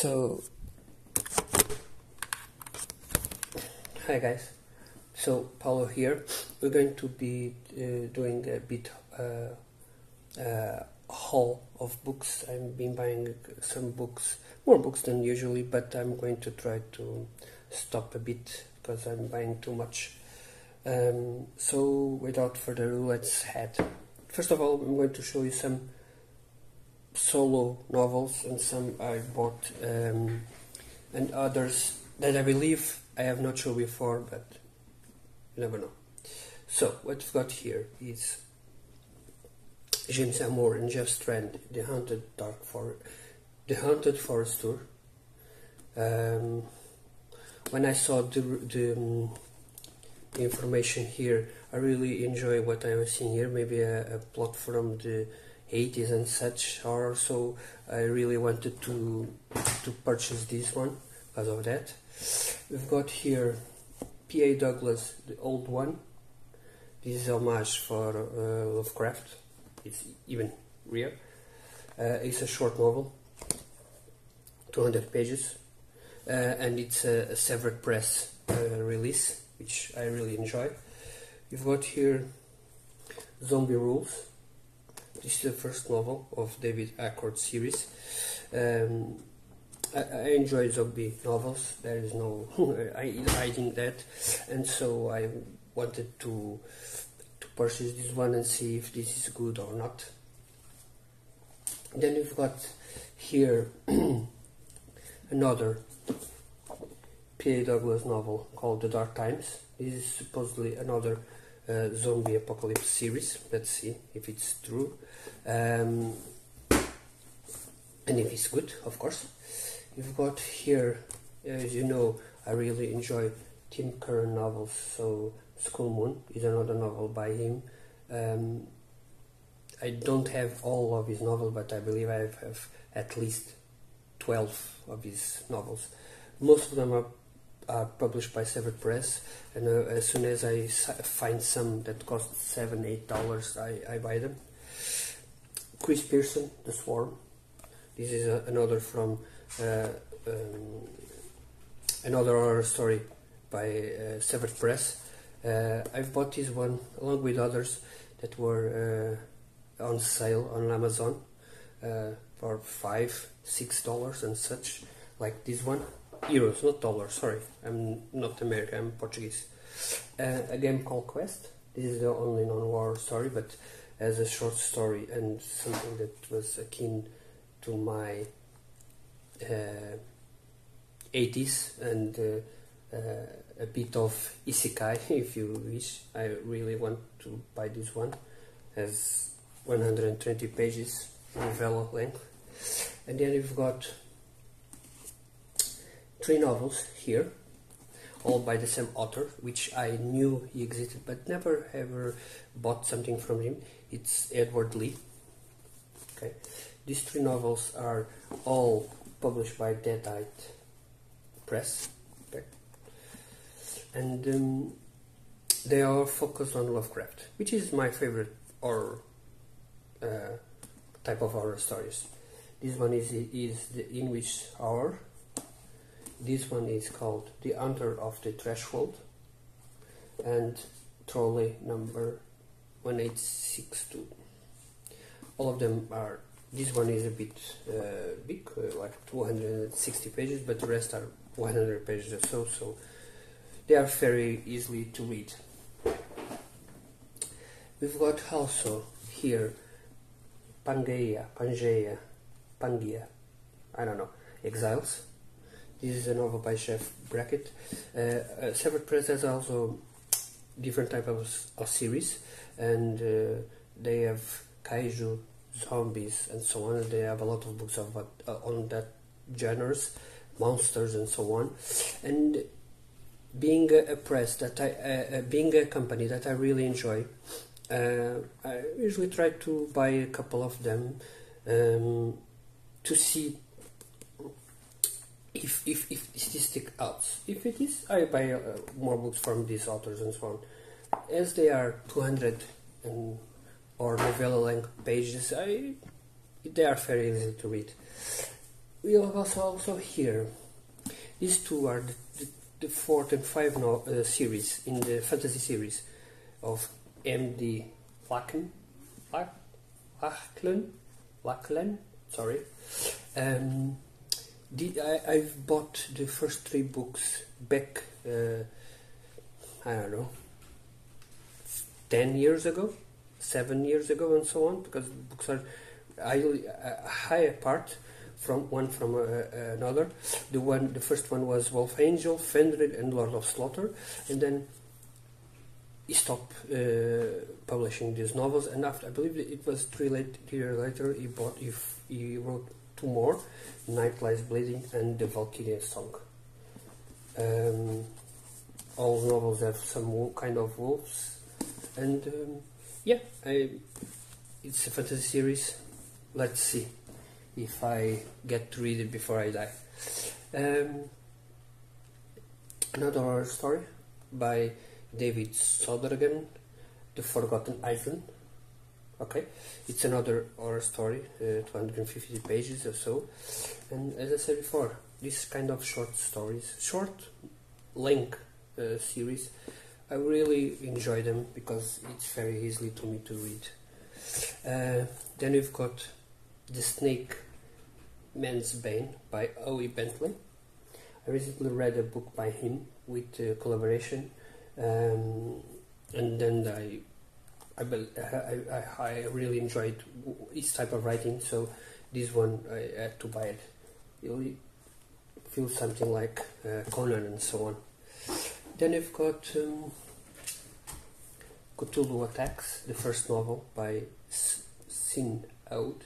So, hi guys. So Paulo here. We're going to be uh, doing a bit uh, uh, haul of books. I've been buying some books, more books than usually, but I'm going to try to stop a bit because I'm buying too much. Um, so without further ado, let's head. First of all, I'm going to show you some solo novels and some I bought um, and others that I believe I have not shown before but you never know. So what we've got here is James A. Moore and Jeff Strand The Haunted Dark Forest The Haunted Forest Tour. Um, when I saw the, the, um, information here I really enjoy what I was seeing here. Maybe a, a plot from the 80s and such or so I really wanted to to purchase this one because of that. We've got here P.A. Douglas the old one. This is homage for uh, Lovecraft. It's even rare uh, it's a short novel 200 pages uh, and it's a, a Severed Press uh, release which I really enjoy. You've got here Zombie Rules this is the first novel of David Achord series. Um, I, I, enjoy zombie novels. There is no I hiding that, and so I wanted to to purchase this one and see if this is good or not. Then we've got here another P.A. Douglas novel called The Dark Times. This is supposedly another uh, zombie apocalypse series. Let's see if it's true. Um, and if it's good, of course. You've got here, as you know, I really enjoy Tim Curran novels. So Skull Moon is another novel by him. Um, I don't have all of his novels, but I believe I have at least 12 of his novels. Most of them are published by Severed Press, and uh, as soon as I find some that cost seven, eight dollars, I, I buy them. Chris Pearson, The Swarm. This is a, another from uh, um, another horror story by uh, Severed Press. Uh, I've bought this one along with others that were uh, on sale on Amazon uh, for five, six dollars and such, like this one euros, not dollars. Sorry, I'm not American. I'm Portuguese. Uh, a game called Quest. This is the only non-war story, but as a short story and something that was akin to my uh, 80s and uh, uh, a bit of isekai, if you wish. I really want to buy this one. Has 120 pages, novella length, and then you've got three novels here, all by the same author, which I knew he existed but never ever bought something from him. It's Edward Lee. Okay, these three novels are all published by Deadite Press. Okay, and um, they are focused on Lovecraft, which is my favorite horror uh, type of horror stories. This one is is the Inswich Horror this one is called The Haunter of the Threshold and trolley number 1862. All of them are, this one is a bit uh, big, uh, like 260 pages, but the rest are 100 pages or so, so they are very easily to read. We've got also here Pangaea, Pangaea, Pangaea, I don't know, Exiles this is a novel by Jeff Brackett. Uh, uh, Severed Press has also different type of, of series, and uh, they have kaiju, zombies, and so on. They have a lot of books of uh, on that genres, monsters, and so on. And being a, press that I, uh, uh, being a company that I really enjoy, I usually try to buy a couple of them um, to see if if if this stick out. If it is, I buy uh, more books from these authors and so on. As they are 200 and or novella length pages, I they are very easy to read. we also also here. These two are the, the, the fourth and five no, uh, series in the fantasy series of M.D. Lacken, Lachlan, Lachlan, sorry. Um, the, I, I've bought the first three books back. Uh, I don't know, ten years ago, seven years ago, and so on, because books are highly, uh, high apart from one from uh, another. The one, the first one was Wolf Angel, Fenrir, and Lord of Slaughter, and then he stopped uh, publishing these novels. And after, I believe it was three late, years later, he bought, he, he wrote two more, Night Lies Bleeding and The Valkyrian Song. Um, all novels have some kind of wolves, and um, yeah, I, it's a fantasy series. Let's see if I get to read it before I die. Um, another horror story by David Sodergren, The Forgotten Island. Okay, it's another horror story, uh, 250 pages or so. And as I said before, this kind of short stories, short length uh, series, I really enjoy them because it's very easily to me to read. Uh, then we've got The Snake Man's Bane by Howie Bentley. I recently read a book by him with uh, collaboration, um, and then I, I, I, I, really enjoyed his type of writing. So this one I had to buy it. It feels something like uh, Conan and so on. Then we've got um, Cthulhu Attacks, the first novel by Sean Hoade.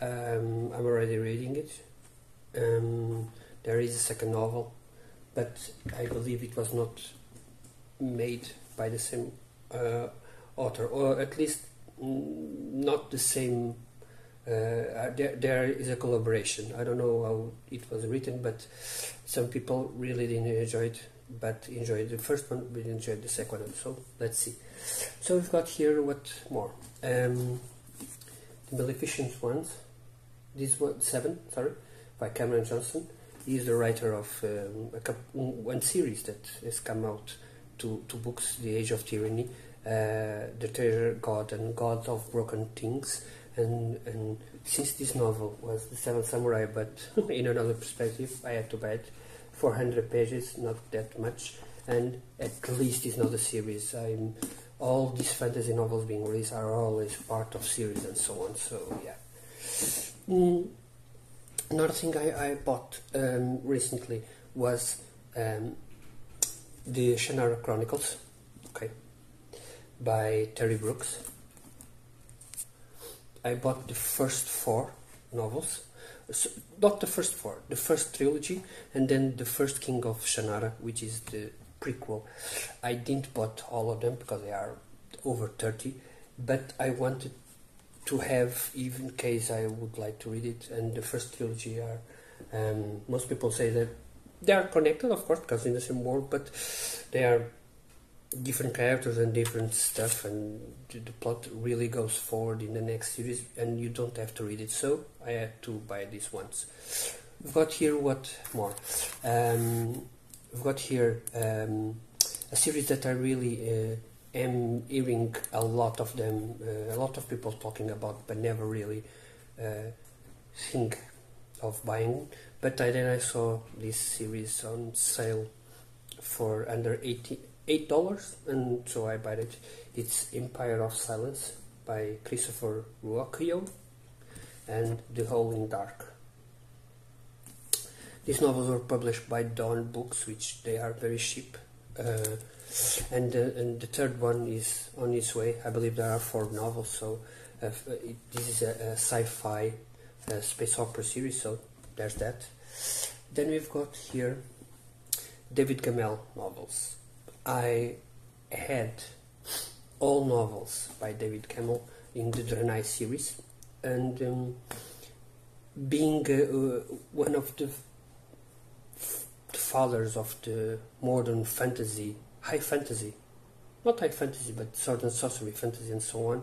Um, I'm already reading it. Um, there is a second novel, but I believe it was not made by the same uh, author, or at least not the same. Uh, there, there is a collaboration. I don't know how it was written, but some people really didn't enjoy it, but enjoyed the first one, but enjoyed the second one. So let's see. So we've got here what more. Um, the Maleficent ones. This one seven, sorry, by Cameron Johnston. He is the writer of um, a couple, one series that has come out two, two books, The Age of Tyranny, uh, The Traitor God and God of Broken Things. And, and since this novel was The Seventh Samurai, but in another perspective, I had to buy it. 400 pages, not that much, and at least it's not a series. I'm, all these fantasy novels being released are always part of series and so on, so yeah. Mm, another thing I, I bought um, recently was um, the Shannara Chronicles, okay, by Terry Brooks. I bought the first four novels, so not the first four, the first trilogy, and then the first King of Shannara, which is the prequel. I didn't bought all of them because they are over 30, but I wanted to have, even case I would like to read it, and the first trilogy are, um, most people say that they are connected, of course, because in the same world, but they are different characters and different stuff, and the, plot really goes forward in the next series, and you don't have to read it. So I had to buy this ones. We've got here what more? Um, we've got here um, a series that I really uh, am hearing a lot of them, uh, a lot of people talking about, but never really uh, think of buying. But then I saw this series on sale for under eight dollars, and so I bought it. It's Empire of Silence by Christopher Ruocchio and The Howling Dark. These novels were published by DAW Books, which they are very cheap. Uh, and uh, and the third one is on its way. I believe there are four novels, so uh, it, this is a, a sci-fi uh, space opera series. So there's that. Then we've got here David Gemmell novels. I had all novels by David Gemmell in the Drenai series, and um, being uh, one of the fathers of the modern fantasy, high fantasy, not high fantasy, but sword and sorcery fantasy and so on.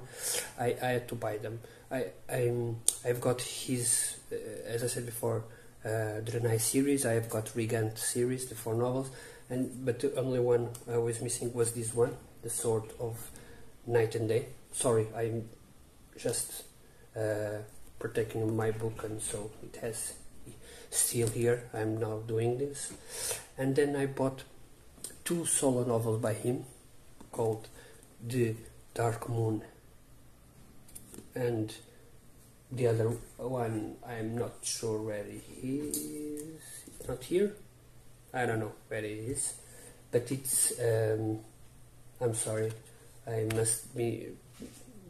I, I had to buy them. I I'm, I've got his, uh, as I said before, uh, Drenai series. I have got Rigante series, the four novels, and but the only one I was missing was this one, The Sword of Night and Day. Sorry, I'm just uh, protecting my book, and so it has still here. I'm now doing this, and then I bought two solo novels by him called The Dark Moon and the other one I'm not sure where he is. Not here? I don't know where it is. But it's um, I'm sorry. I must be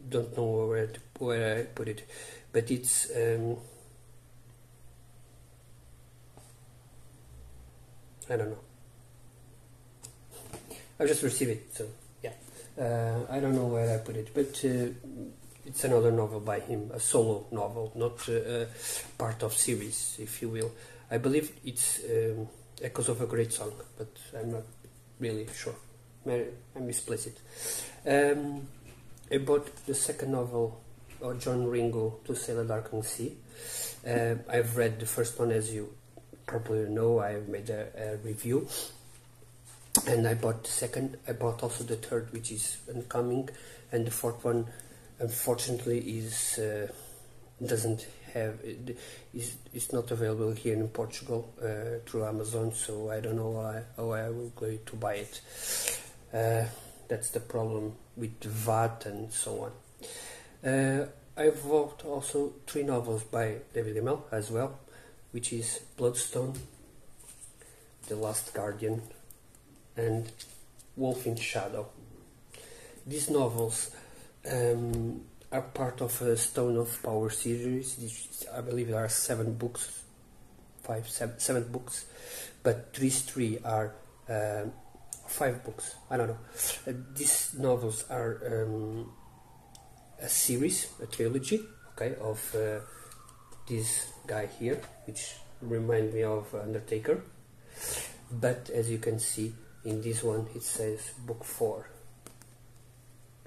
don't know where to, where I put it. But it's um, I don't know. I just received it so yeah. Uh, I don't know where I put it but uh, it's another novel by him, a solo novel, not uh, part of series, if you will. I believe it's um, Echoes of a Great Song, but I'm not really sure. I misplaced it. Um, I bought the second novel of John Ringo, To Sail a Darkened Sea. Uh, I've read the first one, as you probably know. I made a, a review, and I bought the second. I bought also the third, which is incoming, and the fourth one unfortunately is uh, doesn't have is is not available here in Portugal uh, through Amazon so I don't know how I, how I will go to buy it. Uh, that's the problem with VAT and so on. Uh, I've bought also three novels by David Gemmell as well which is Bloodstone The Last Guardian and Wolf in Shadow. These novels um, are part of a Stone of Power series. I believe there are seven books, five, seven, seven books, but these three are uh, five books. I don't know. Uh, these novels are um, a series, a trilogy, okay, of uh, this guy here, which remind me of Undertaker. But as you can see in this one, it says book four.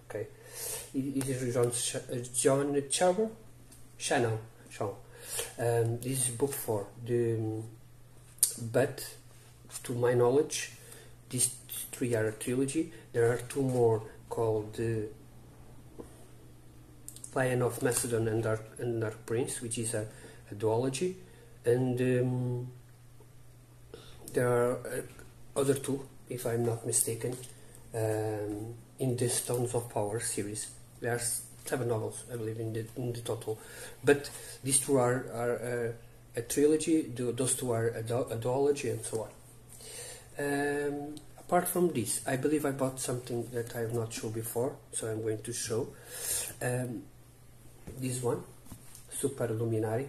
Okay, is John, John Chauber? Shannon. Sean. Um, this is book four. The, but to my knowledge, these three are a trilogy. There are two more called the uh, Lion of Macedon and Dark, and Dark Prince, which is a, a duology. And um, there are uh, other two, if I'm not mistaken, um, in the Stones of Power series. There are seven novels, I believe, in the, in the total. But these two are, are uh, a trilogy, those two are a, a duology, and so on. Um, apart from this, I believe I bought something that I have not shown before, so I'm going to show. Um, this one, Superluminary.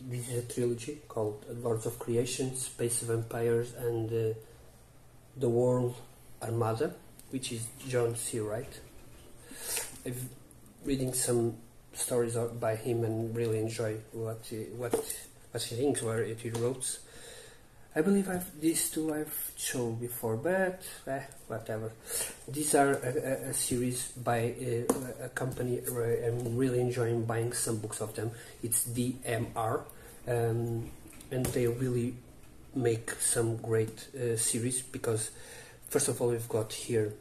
This is a trilogy called Lords of Creation, Space Vampires, and uh, The World Armada, which is John C. Wright. I've reading some stories by him and really enjoy what he, what what he thinks, where it he wrote. I believe I've these two I've shown before, but eh, whatever. These are a, a, a series by a, a, company. I'm really enjoying buying some books of them. It's DMR, um, and they really make some great uh, series because, first of all, we've got here.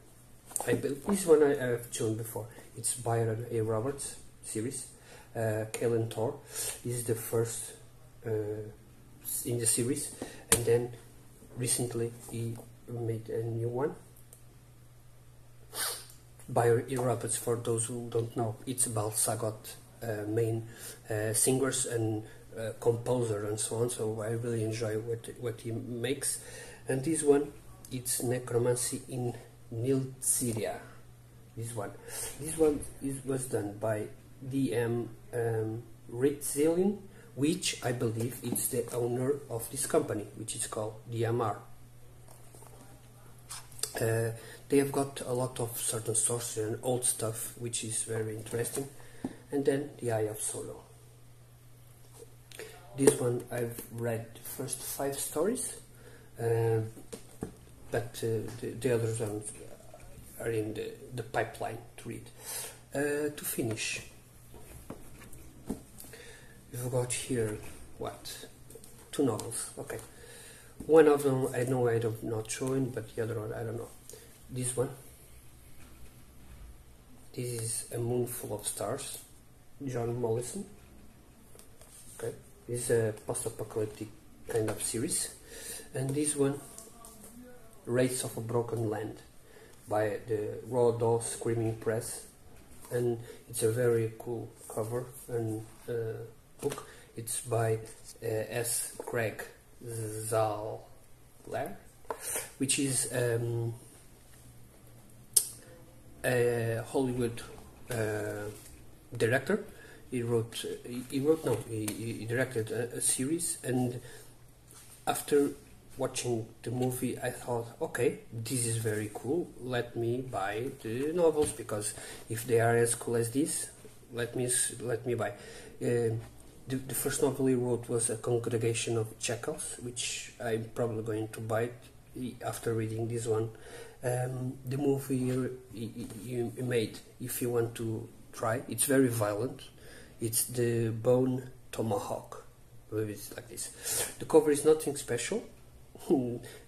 I this one I, have shown before. It's Byron A. Roberts series. Uh, Kalen Thor is the first uh, in the series, and then recently he made a new one. Byron A. Roberts, for those who don't know, it's about Sagot uh, main uh, singers and uh, composer and so on. So I really enjoy what what he makes, and this one it's necromancy in Nil Syria this one. This one is, was done by DM um, Ritzlin which I believe is the owner of this company which is called DMR uh, they have got a lot of certain sources and old stuff which is very interesting. And then the Eye of Sauron this one I've read first five stories. Uh, but uh, the, the other ones are in the, the pipeline to read. Uh, to finish, we've got here what? two novels. Okay, one of them I know I don't not showing, but the other one I don't know. This one. This is a moon full of stars, John Mollison. Okay, this is a post-apocalyptic kind of series, and this one, Wraiths of a Broken Land, by the Raw Dog Screaming Press, and it's a very cool cover and uh, book. It's by uh, S. Craig Zahler, which is um, a Hollywood uh, director. He wrote, he wrote no, he, he directed a, a, series, and after watching the movie, I thought, okay, this is very cool. Let me buy the novels because if they are as cool as this, let me let me buy. Uh, the, the first novel he wrote was a congregation of jackals, which I'm probably going to buy after reading this one. Um, the movie you, made, if you want to try, it's very violent. It's the Bone Tomahawk. It's like this. The cover is nothing special,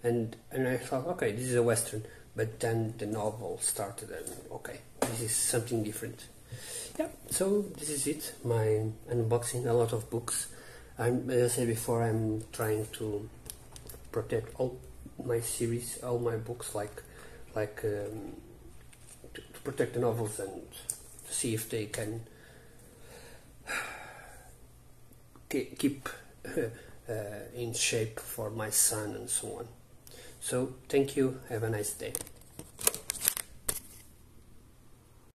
and and I thought, okay, this is a western. But then the novel started, and okay, this is something different. Yeah so this is it. My unboxing a lot of books. I'm, as I said before I'm trying to protect all my series all my books like like um, to, to, protect the novels and see if they can keep Uh, in shape for my son and so on. So thank you. Have a nice day